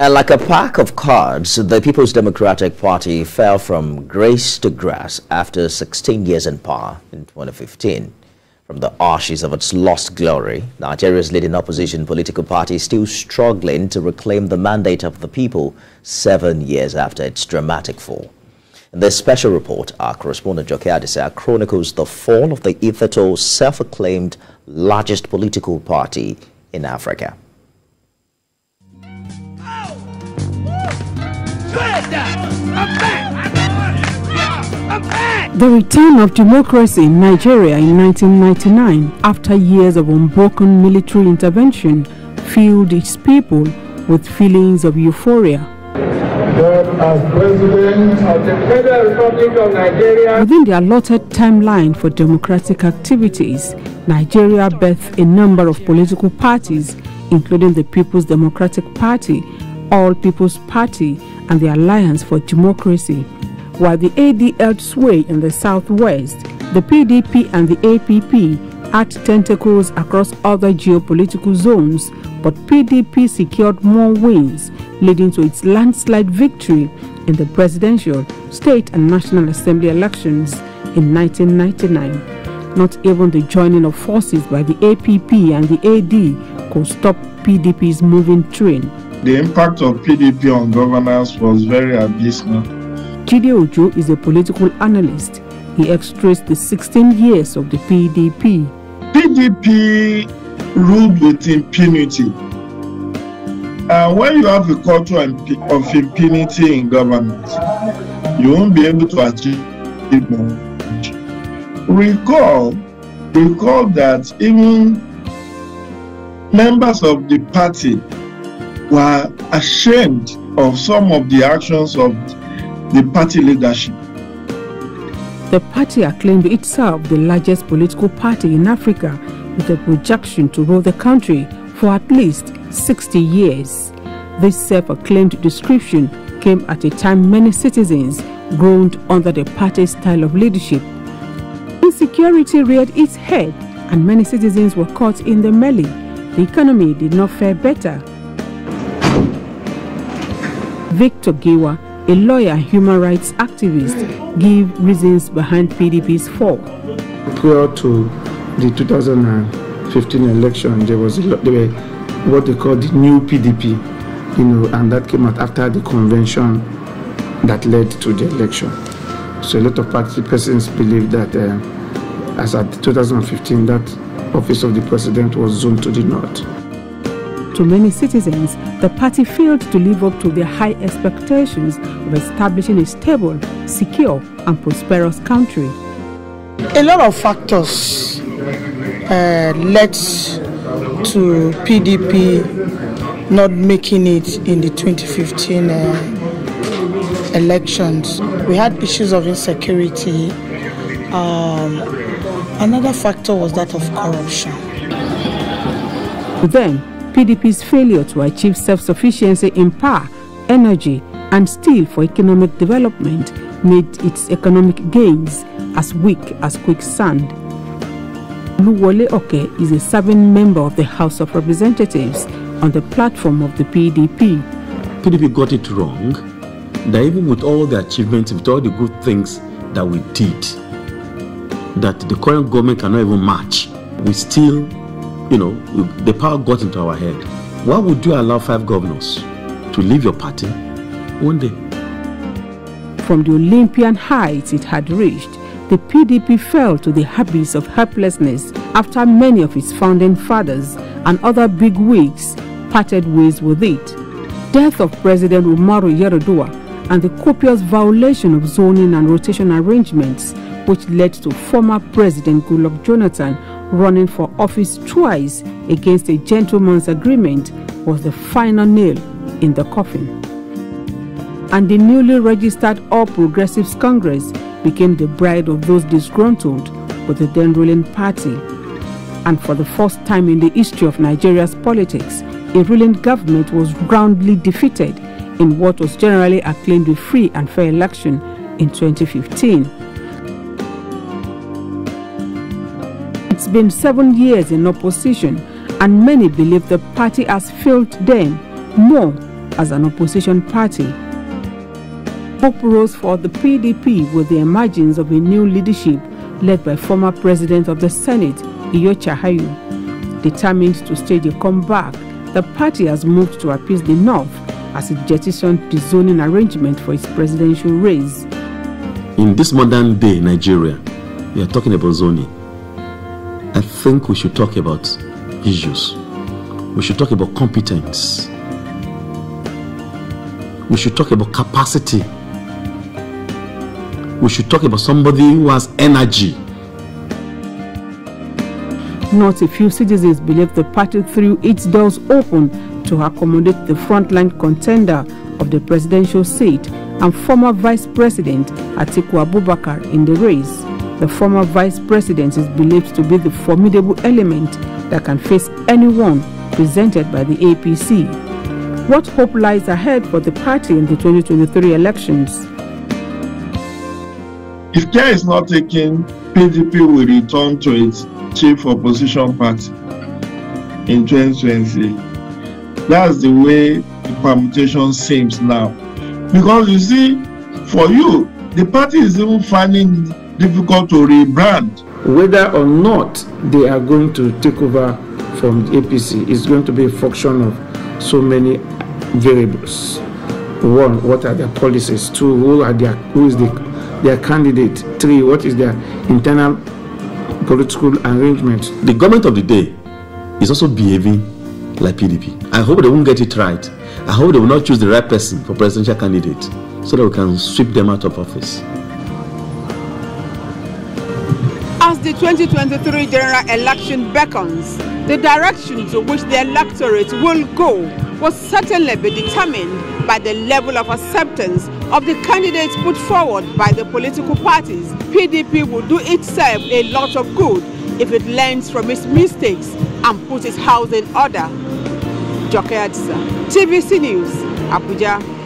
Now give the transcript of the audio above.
And like a pack of cards, the People's Democratic Party fell from grace to grass after 16 years in power in 2015. From the ashes of its lost glory, Nigeria's leading opposition political party is still struggling to reclaim the mandate of the people seven years after its dramatic fall. In this special report, our correspondent Joke Adisa chronicles the fall of the hitherto self-acclaimed largest political party in Africa. The return of democracy in Nigeria in 1999 after years of unbroken military intervention filled its people with feelings of euphoria. Within the allotted timeline for democratic activities, Nigeria birthed a number of political parties, including the People's Democratic Party, All People's Party, and the Alliance for Democracy. While the AD held sway in the southwest, the PDP and the APP had tentacles across other geopolitical zones, but PDP secured more wins, leading to its landslide victory in the presidential, state, and national assembly elections in 1999. Not even the joining of forces by the APP and the AD could stop PDP's moving train. The impact of PDP on governance was very abysmal. Jide Ojo is a political analyst. He x-traced the 16 years of the PDP. PDP ruled with impunity. And when you have a culture of impunity in government, you won't be able to achieve much. Recall, recall that even members of the party were ashamed of some of the actions of the party leadership. The party acclaimed itself the largest political party in Africa with a projection to rule the country for at least 60 years. This self-acclaimed description came at a time many citizens groaned under the party's style of leadership. Insecurity reared its head and many citizens were caught in the melee. The economy did not fare better Victor Giwa, a lawyer and human rights activist, give reasons behind PDP's fall. Prior to the 2015 election, there was there were what they call the new PDP, you know, and that came out after the convention that led to the election. So a lot of party persons believe that uh, as at 2015, that office of the president was zoned to the north to many citizens, the party failed to live up to their high expectations of establishing a stable, secure, and prosperous country. A lot of factors uh, led to PDP not making it in the 2015 uh, elections. We had issues of insecurity. Um, another factor was that of corruption. Then, PDP's failure to achieve self-sufficiency in power, energy, and steel for economic development made its economic gains as weak as quicksand. Oluwole Oke is a serving member of the House of Representatives on the platform of the PDP. PDP got it wrong that even with all the achievements, with all the good things that we did, that the current government cannot even match, we still you know, the power got into our head. Why would you allow five governors to leave your party one day? From the Olympian heights it had reached, the PDP fell to the abyss of helplessness after many of its founding fathers and other big wigs parted ways with it. Death of President Umaru Yar'Adua and the copious violation of zoning and rotation arrangements which led to former President Goodluck Jonathan running for office twice against a gentleman's agreement was the final nail in the coffin. And the newly registered All Progressives Congress became the bride of those disgruntled with the then ruling party. And for the first time in the history of Nigeria's politics, a ruling government was roundly defeated in what was generally acclaimed a free and fair election in 2015. It's been seven years in opposition, and many believe the party has failed them more as an opposition party. Hope rose for the PDP with the emergence of a new leadership led by former President of the Senate, Iyorchia Ayu. Determined to stage a comeback, the party has moved to appease the North as it jettisoned the zoning arrangement for its presidential race. In this modern day Nigeria, we are talking about zoning. I think we should talk about issues. We should talk about competence. We should talk about capacity. We should talk about somebody who has energy. Not a few citizens believe the party threw its doors open to accommodate the frontline contender of the presidential seat and former Vice President Atiku Abubakar in the race. The former Vice President is believed to be the formidable element that can face anyone presented by the APC. What hope lies ahead for the party in the 2023 elections? If care is not taken, PDP will return to its chief opposition party in 2020. That's the way the permutation seems now. Because you see, for you, the party is even finding difficult to rebrand. Whether or not they are going to take over from the APC is going to be a function of so many variables. One, what are their policies? Two, who are their who is the their candidate? Three, what is their internal political arrangement? The government of the day is also behaving like PDP. I hope they won't get it right. I hope they will not choose the right person for presidential candidate so that we can sweep them out of office. As the 2023 general election beckons, the direction to which the electorate will go will certainly be determined by the level of acceptance of the candidates put forward by the political parties. PDP will do itself a lot of good if it learns from its mistakes and puts its house in order. Joke Adisa, TVC News, Abuja.